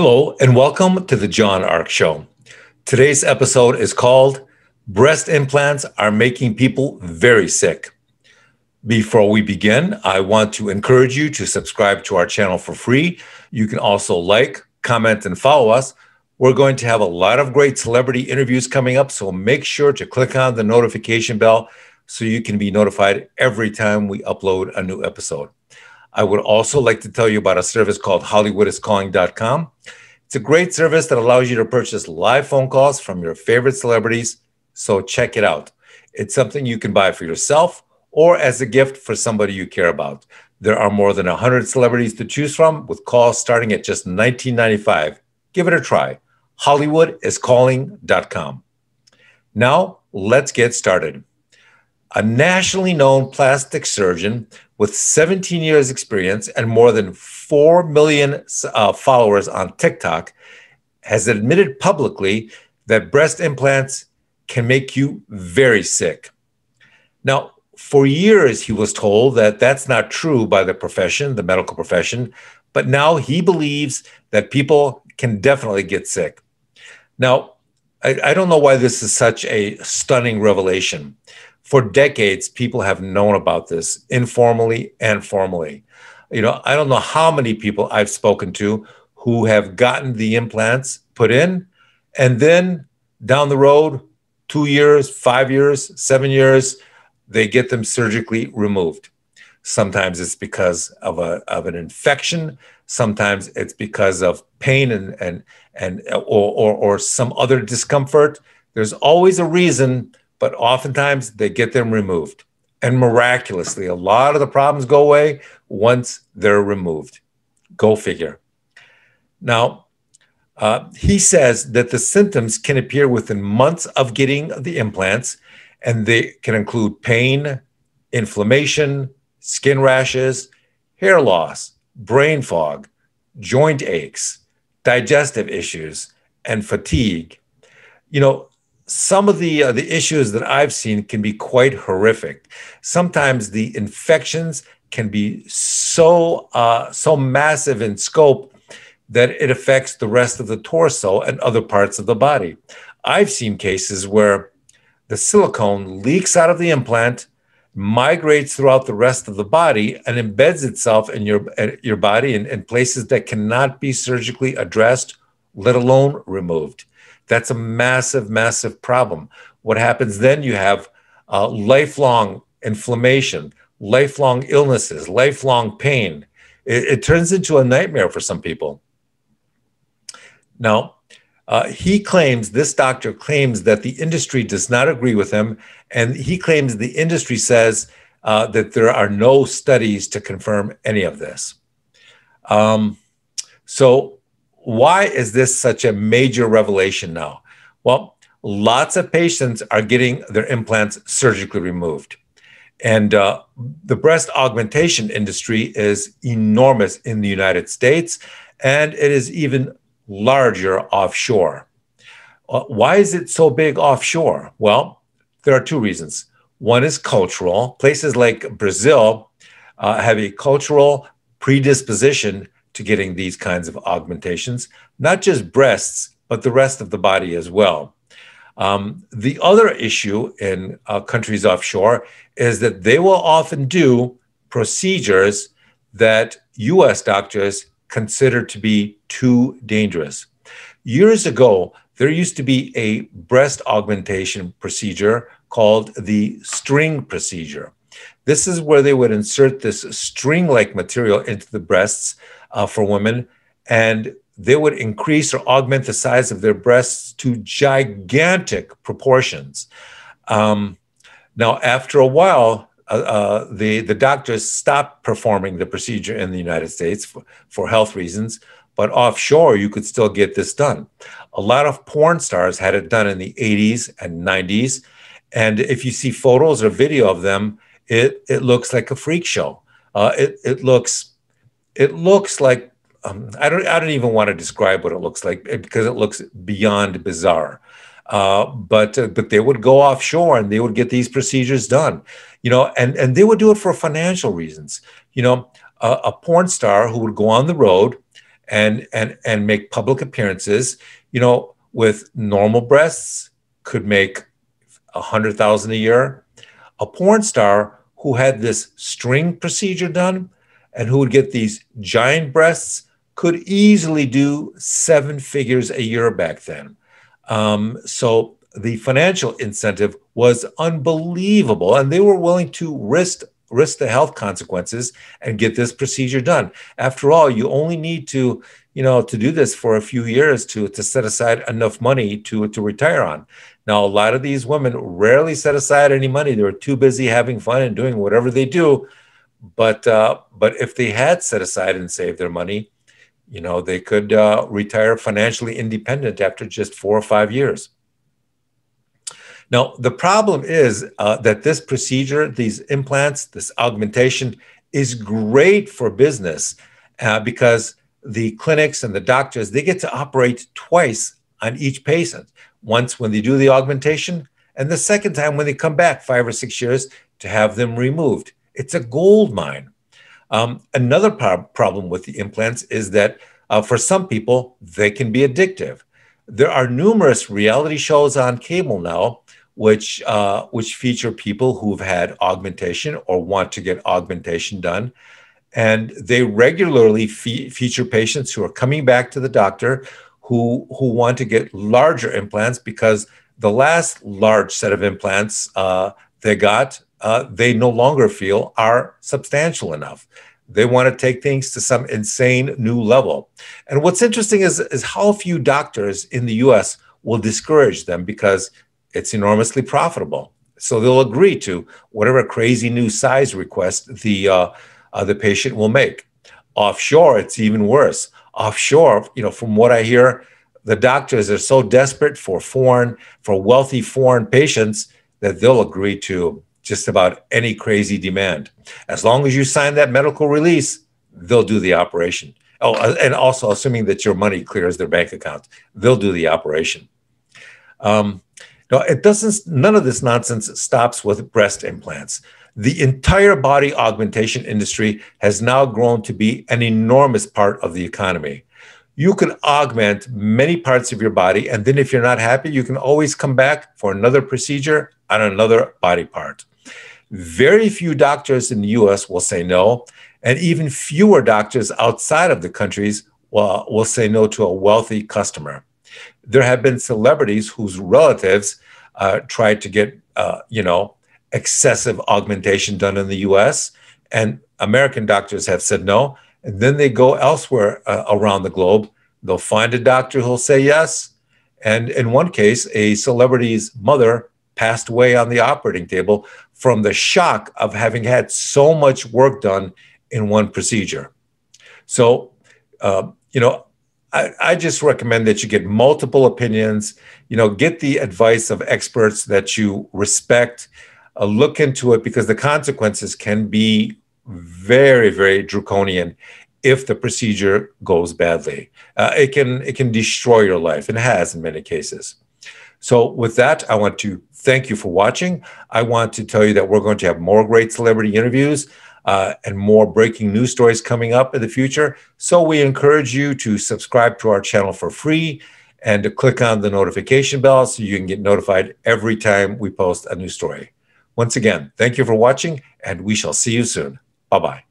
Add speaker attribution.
Speaker 1: Hello, and welcome to the John Arc Show. Today's episode is called Breast Implants Are Making People Very Sick. Before we begin, I want to encourage you to subscribe to our channel for free. You can also like, comment, and follow us. We're going to have a lot of great celebrity interviews coming up, so make sure to click on the notification bell so you can be notified every time we upload a new episode. I would also like to tell you about a service called HollywoodIsCalling.com. It's a great service that allows you to purchase live phone calls from your favorite celebrities. So check it out. It's something you can buy for yourself or as a gift for somebody you care about. There are more than 100 celebrities to choose from with calls starting at just $19.95. Give it a try. HollywoodIsCalling.com. Now, let's get started. A nationally known plastic surgeon with 17 years experience and more than 4 million uh, followers on TikTok has admitted publicly that breast implants can make you very sick. Now, for years, he was told that that's not true by the profession, the medical profession, but now he believes that people can definitely get sick. Now, I, I don't know why this is such a stunning revelation for decades, people have known about this informally and formally. You know, I don't know how many people I've spoken to who have gotten the implants put in, and then down the road, two years, five years, seven years, they get them surgically removed. Sometimes it's because of a of an infection. Sometimes it's because of pain and and and or or, or some other discomfort. There's always a reason but oftentimes they get them removed. And miraculously, a lot of the problems go away once they're removed. Go figure. Now, uh, he says that the symptoms can appear within months of getting the implants, and they can include pain, inflammation, skin rashes, hair loss, brain fog, joint aches, digestive issues, and fatigue. You know, some of the uh, the issues that I've seen can be quite horrific. Sometimes the infections can be so uh, so massive in scope that it affects the rest of the torso and other parts of the body. I've seen cases where the silicone leaks out of the implant, migrates throughout the rest of the body, and embeds itself in your your body in, in places that cannot be surgically addressed, let alone removed. That's a massive, massive problem. What happens then? You have uh, lifelong inflammation, lifelong illnesses, lifelong pain. It, it, turns into a nightmare for some people. Now, uh, he claims, this doctor claims that the industry does not agree with him. And he claims the industry says uh, that there are no studies to confirm any of this. Um, so why is this such a major revelation now? Well, lots of patients are getting their implants surgically removed. And uh, the breast augmentation industry is enormous in the United States, and it is even larger offshore. Uh, why is it so big offshore? Well, there are two reasons. One is cultural. Places like Brazil uh, have a cultural predisposition to getting these kinds of augmentations, not just breasts, but the rest of the body as well. Um, the other issue in uh, countries offshore is that they will often do procedures that US doctors consider to be too dangerous. Years ago, there used to be a breast augmentation procedure called the string procedure. This is where they would insert this string like material into the breasts uh, for women, and they would increase or augment the size of their breasts to gigantic proportions. Um, now, after a while, uh, uh, the, the doctors stopped performing the procedure in the United States for, for health reasons, but offshore, you could still get this done. A lot of porn stars had it done in the 80s and 90s. And if you see photos or video of them, it, it looks like a freak show. Uh, it, it looks it looks like um, I don't I don't even want to describe what it looks like because it looks beyond bizarre. Uh, but uh, but they would go offshore and they would get these procedures done, you know, and and they would do it for financial reasons. You know, a porn star who would go on the road and and and make public appearances. You know, with normal breasts, could make a hundred thousand a year. A porn star who had this string procedure done and who would get these giant breasts could easily do seven figures a year back then. Um, so the financial incentive was unbelievable, and they were willing to risk risk the health consequences and get this procedure done. After all, you only need to, you know, to do this for a few years to to set aside enough money to to retire on. Now, a lot of these women rarely set aside any money. They were too busy having fun and doing whatever they do. But uh, but if they had set aside and saved their money, you know, they could uh, retire financially independent after just four or five years. Now, the problem is uh, that this procedure, these implants, this augmentation is great for business uh, because the clinics and the doctors, they get to operate twice on each patient. Once when they do the augmentation, and the second time when they come back five or six years to have them removed. It's a gold mine. Um, another pro- problem with the implants is that uh, for some people, they can be addictive. There are numerous reality shows on cable now which uh, which feature people who've had augmentation or want to get augmentation done, and they regularly fe- feature patients who are coming back to the doctor who who want to get larger implants because the last large set of implants uh, they got uh, they no longer feel are substantial enough. They want to take things to some insane new level. And what's interesting is, is how few doctors in the US will discourage them because it's enormously profitable. So they'll agree to whatever crazy new size request the uh, uh, the patient will make. Offshore, it's even worse. Offshore, you know, from what I hear, the doctors are so desperate for foreign, for wealthy foreign patients that they'll agree to just about any crazy demand. As long as you sign that medical release, they'll do the operation. Oh, uh, and also assuming that your money clears their bank account, they'll do the operation. Um, no, it doesn't, none of this nonsense stops with breast implants. The entire body augmentation industry has now grown to be an enormous part of the economy. You can augment many parts of your body, and then if you're not happy, you can always come back for another procedure on another body part. Very few doctors in the US will say no, and even fewer doctors outside of the countries will, will say no to a wealthy customer there have been celebrities whose relatives uh, tried to get, uh, you know, excessive augmentation done in the U.S. and American doctors have said no. And then they go elsewhere uh, around the globe. They'll find a doctor who'll say yes. And in one case, a celebrity's mother passed away on the operating table from the shock of having had so much work done in one procedure. So, uh, you know, I, I, just recommend that you get multiple opinions. You know, get the advice of experts that you respect. Uh, look into it because the consequences can be very, very draconian if the procedure goes badly. Uh, it can it can destroy your life, and has in many cases. So, with that, I want to thank you for watching. I want to tell you that we're going to have more great celebrity interviews uh, and more breaking news stories coming up in the future. So we encourage you to subscribe to our channel for free and to click on the notification bell so you can get notified every time we post a new story. Once again, thank you for watching, and we shall see you soon. Bye bye.